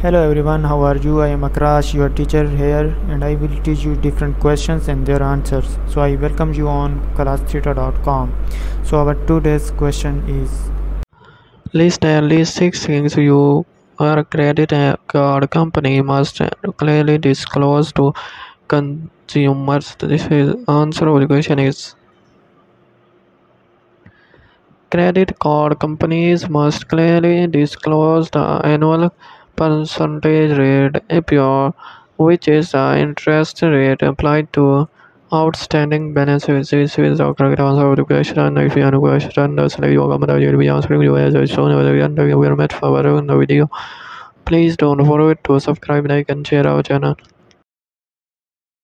Hello everyone, how are you? I am Akrash, your teacher here, and I will teach you different questions and their answers. So I welcome you on classtheta.com. So our today's question is List at least six things you or credit card company must clearly disclose to consumers. This is answer of the question is credit card companies must clearly disclose the annual percentage rate APR, which is the interest rate applied to outstanding balances. This is the correct answer of the question. If you have a question, leave your comment. I will be answering you as I shown end. We are met for the video. Please don't forget to subscribe, like, and share our channel.